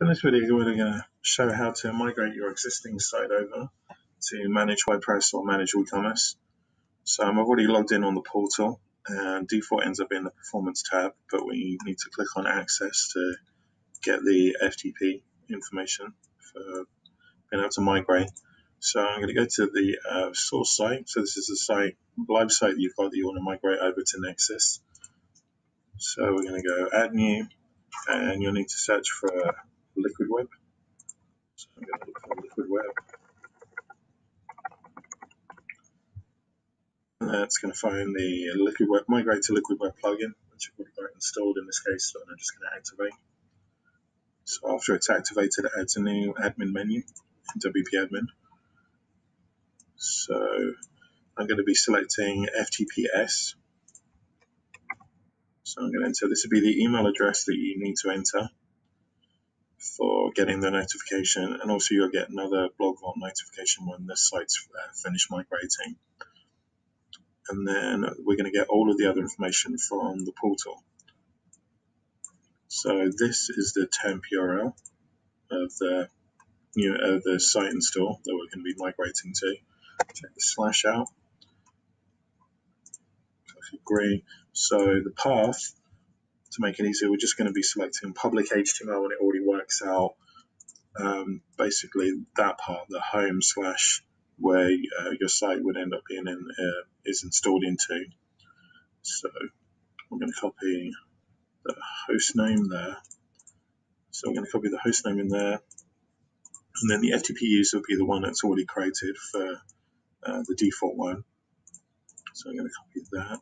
In this video, we're going to show how to migrate your existing site over to manage WordPress or manage WooCommerce. So um, I've already logged in on the portal and default ends up in the performance tab, but we need to click on access to get the FTP information for being able to migrate. So I'm going to go to the uh, source site. So this is the site, live site that you've got that you want to migrate over to Nexcess. So we're going to go add new and you'll need to search for liquid web. So I'm going to look for liquid web. And that's going to find the liquid web, migrate to liquid web plugin, which I've already got installed in this case, so I'm just going to activate. So after it's activated, it adds a new admin menu, in WP admin. So I'm going to be selecting FTPS. So I'm going to enter, this will be the email address that you need to enter for getting the notification and also you'll get another BlogVault notification when the site's uh, finished migrating. And then we're going to get all of the other information from the portal. So this is the temp URL of the new uh, the site install that we're going to be migrating to. Check the slash out. Agree so the path to make it easier, we're just going to be selecting public HTML and it already works out um, basically that part, the home slash where uh, your site would end up being in, uh, is installed into. So I'm going to copy the host name there. So I'm going to copy the host name in there. And then the FTP user will be the one that's already created for uh, the default one. So I'm going to copy that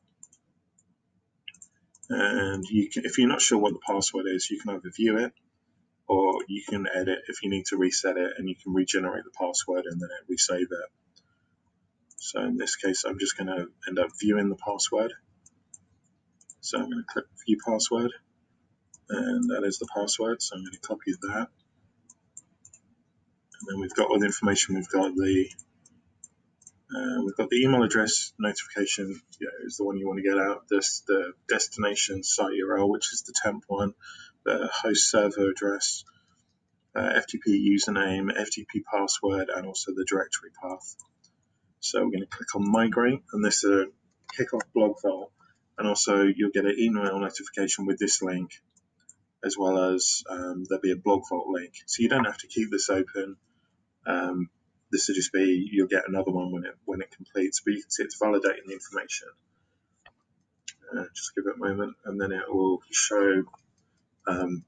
and you can, if you're not sure what the password is, you can either view it or you can edit if you need to reset it and you can regenerate the password and then it resave it. So in this case, I'm just going to end up viewing the password. So I'm going to click view password and that is the password. So I'm going to copy that. And then we've got all the information. We've got the uh, we've got the email address notification yeah, is the one you want to get out. This the destination site URL, which is the temp one, the host server address, uh, FTP username, FTP password, and also the directory path. So we're going to click on migrate, and this is a kickoff BlogVault, and also you'll get an email notification with this link, as well as um, there'll be a BlogVault link. So you don't have to keep this open. Um, this will just be you'll get another one when it when it completes, but you can see it's validating the information. Uh, just give it a moment, and then it will show um,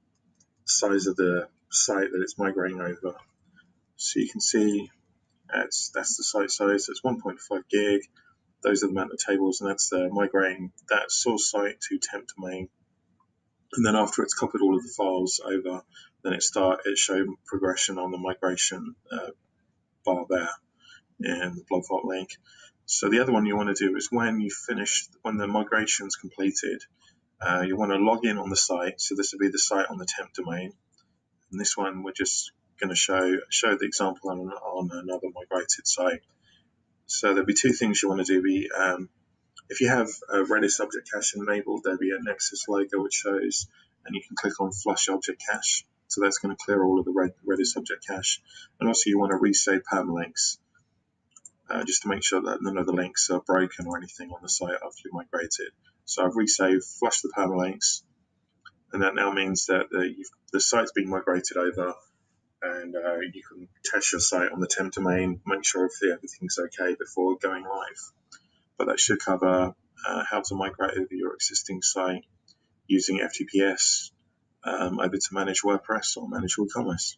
size of the site that it's migrating over. So you can see that's that's the site size. It's 1.5 gig. Those are the amount of tables, and that's the migrating that source site to temp domain. And then after it's copied all of the files over, then it start it show progression on the migration uh, bar there in the BlogVault link. So the other one you want to do is when you finish, when the migration is completed, uh, you want to log in on the site. So this will be the site on the temp domain. And this one we're just going to show show the example on, on another migrated site. So there'll be two things you want to do. Be, um, if you have a Redis object cache enabled, there'll be a Nexcess logo which shows, and you can click on Flush Object Cache. So that's going to clear all of the Redis object cache. And also you want to resave permalinks uh, just to make sure that none of the links are broken or anything on the site after you migrate it. So I've resaved, flushed the permalinks, and that now means that the, the site's been migrated over and uh, you can test your site on the temp domain, make sure everything's okay before going live. But that should cover uh, how to migrate over your existing site using FTPS um, over to manage WordPress or manage WooCommerce.